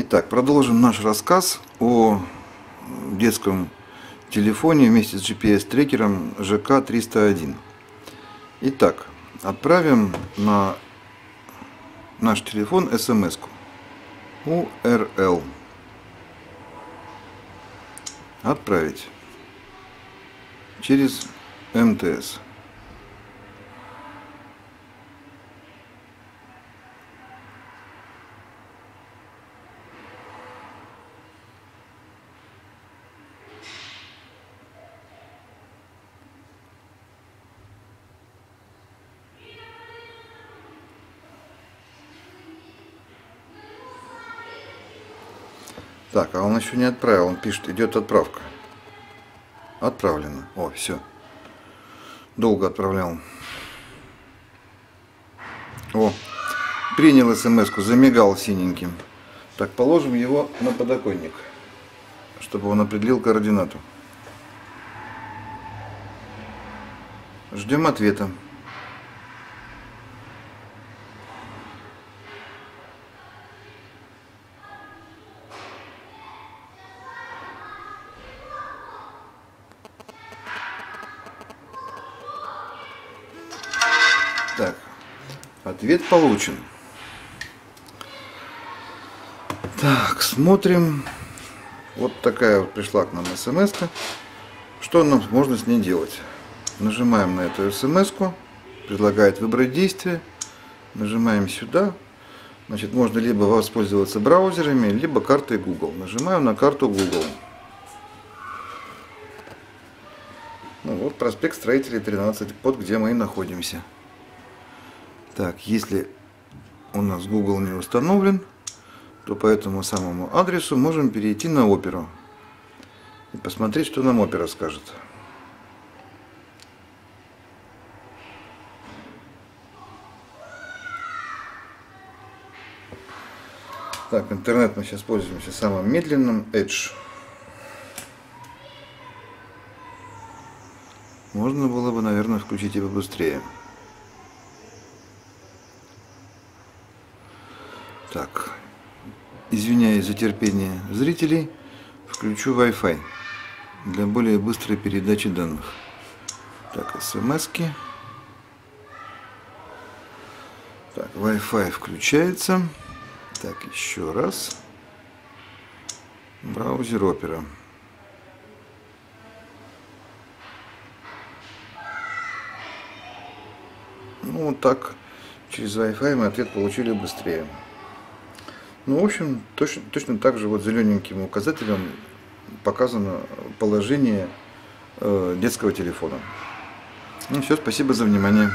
Итак, продолжим наш рассказ о детском телефоне вместе с GPS-трекером ЖК-301. Итак, отправим на наш телефон смс-ку. URL. Отправить через МТС. Так, а он еще не отправил, он пишет, идет отправка. Отправлено. О, все. Долго отправлял. О, принял смс замигал синеньким. Так, положим его на подоконник, чтобы он определил координату. Ждем ответа. Так, ответ получен. Так, смотрим. Вот такая вот пришла к нам смс -ка. Что нам можно с ней делать? Нажимаем на эту смс -ку. Предлагает выбрать действие. Нажимаем сюда. Значит, можно либо воспользоваться браузерами, либо картой Google. Нажимаем на карту Google. Ну, вот проспект Строителей 13, под где мы и находимся. Так, если у нас Google не установлен, то по этому самому адресу можем перейти на оперу и посмотреть, что нам опера скажет. Так, интернет мы сейчас пользуемся самым медленным, Edge. Можно было бы, наверное, включить его быстрее. Так, извиняюсь за терпение зрителей, включу Wi-Fi для более быстрой передачи данных. Так, смс-ки. Так, Wi-Fi включается. Так, еще раз. Браузер Opera. Ну, вот так, через Wi-Fi мы ответ получили быстрее. Ну, в общем, точно, точно так же вот зелененьким указателем показано положение э, детского телефона. Ну все, спасибо за внимание.